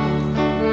Mm-hmm.